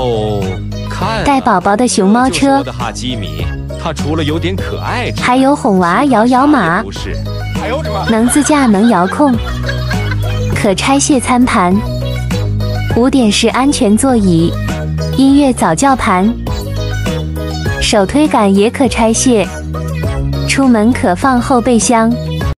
哦看带宝宝的熊猫车。的哈基米它除了有点可爱还有哄娃摇摇马。不是哎呦我的能自驾能遥控。可拆卸餐盘。五点式安全座椅。音乐早教盘。手推杆也可拆卸。出门可放后备箱。